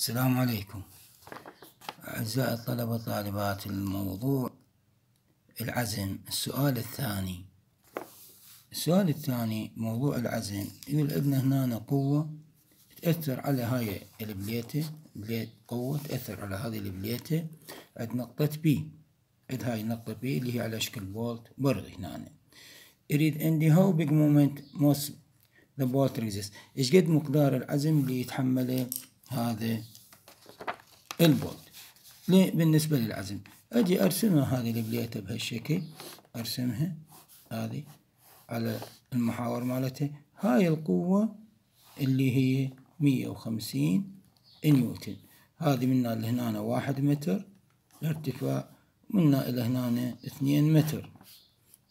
السلام عليكم. أعزائي الطلبة طالبات الموضوع العزم. السؤال الثاني. السؤال الثاني موضوع العزم. يقول عندنا هنا قوة تأثر على هاي البليتة plate قوة تأثر على هذه البليتة. عند نقطة بي عند هاي النقطة بي اللي هي على شكل bolt برضه هنا. يريد عندي how big moment must the bolt resist إيش قد مقدار العزم اللي يتحمله هذا ليه بالنسبة للعزم. أجي أرسمها هذه البليتة بهالشكل. أرسمها هذه على المحاور مالتها. هاي القوة اللي هي مية وخمسين نيوتن. هذه منا لهنا واحد متر. الارتفاع منا إلى هنا اثنين متر.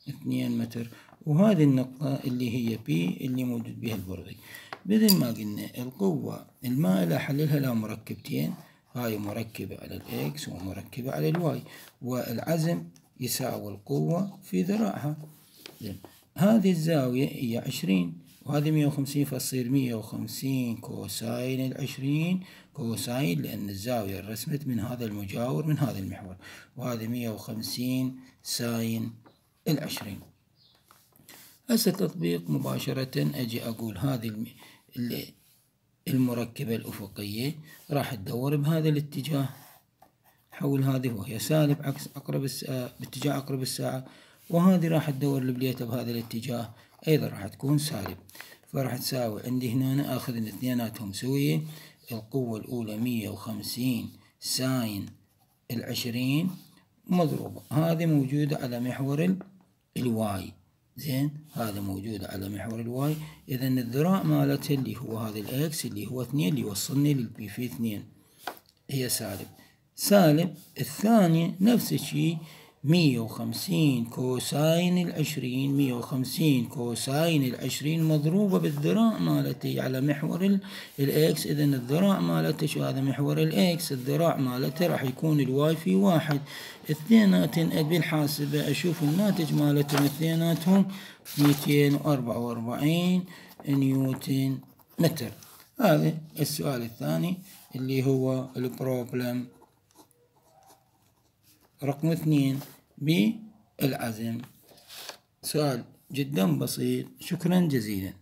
اثنين متر. وهذه النقطة اللي هي بي اللي موجود بها البرغي مثل ما قلنا القوة المائلة حللها لها مركبتين هاي مركبة على ال x ومركبة على ال y والعزم يساوي القوة في ذراعها هذه الزاوية هي عشرين وهذه مية وخمسين فتصير مية وخمسين cosine العشرين. cosine لأن الزاوية رسمت من هذا المجاور من هذا المحور. وهذه مية وخمسين ساين العشرين. هسه تطبيق مباشرة أجي أقول هذه المركبة الأفقية راح تدور بهذا الاتجاه. حول هذه وهي سالب عكس أقرب الساعة باتجاه أقرب الساعة وهذه راح تدور البليتة بهذا الاتجاه أيضا راح تكون سالب. فراح تساوي عندي هنا آخذ الاثنيناتهم سوية القوة الأولى مية وخمسين sine العشرين مضروبة. هذه موجودة على محور ال y. زين؟ هذا موجود على محور ال y. اذا الذراع مالته اللي هو هذا ال x اللي هو اثنين اللي يوصلني لل b في اثنين. هي سالب. سالب الثانية نفس الشيء. مية وخمسين cosine العشرين مية وخمسين cosine العشرين مضروبة بالذراع مالتي على محور ال x. اذا الذراع مالته شو؟ هذا محور ال x. الذراع مالته راح يكون ال y في واحد. اثنيناتهم ابي الحاسبة أشوف الناتج مالتهم اثنيناتهم ميتين وأربعة وأربعين نيوتن متر. هذا السؤال الثاني اللي هو ال problem رقم اثنين بالعزم سؤال جدا بسيط. شكرا جزيلا.